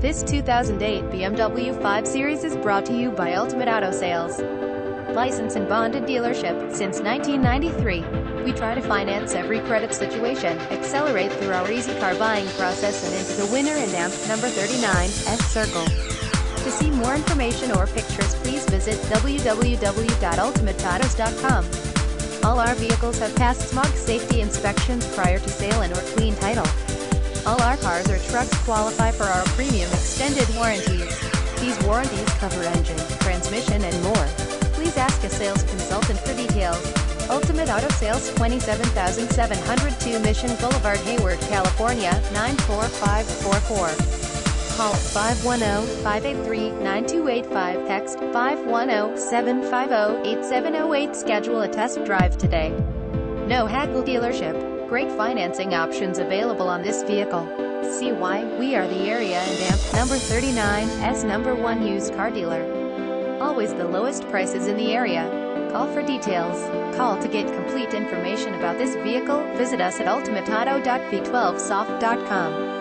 This 2008 BMW 5 Series is brought to you by Ultimate Auto Sales. License and bonded dealership since 1993. We try to finance every credit situation, accelerate through our easy car buying process and into the winner and amp number 39, S Circle. To see more information or pictures please visit www.ultimateautos.com. All our vehicles have passed smog safety inspections prior to sale and or clean title. Cars or trucks qualify for our premium extended warranties. These warranties cover engine, transmission and more. Please ask a sales consultant for details. Ultimate Auto Sales 27702 Mission Boulevard Hayward, California 94544. Call 510-583-9285. Text 510-750-8708. Schedule a test drive today. No haggle dealership. Great financing options available on this vehicle. See why we are the area and amp number 39 S number 1 used car dealer. Always the lowest prices in the area. Call for details. Call to get complete information about this vehicle. Visit us at ultimateauto.v12soft.com.